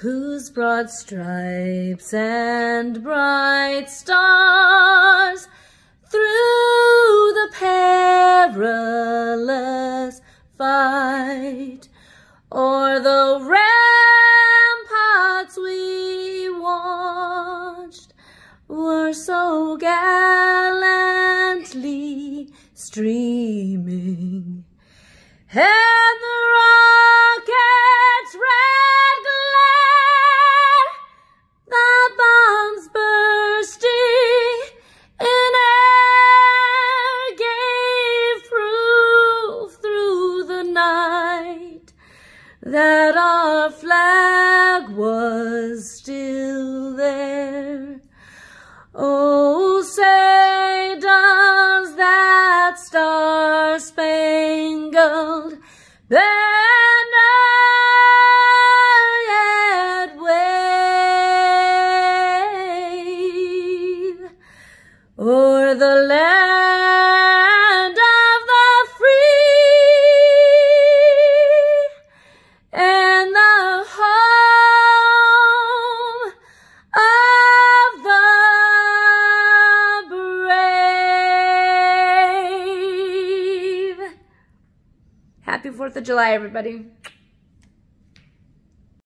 Whose broad stripes and bright stars through the perilous fight? O'er the ramparts we watched were so gallantly streaming. And that our flag was still there. Oh, say does that star-spangled banner yet wave o'er the land happy 4th of July, everybody.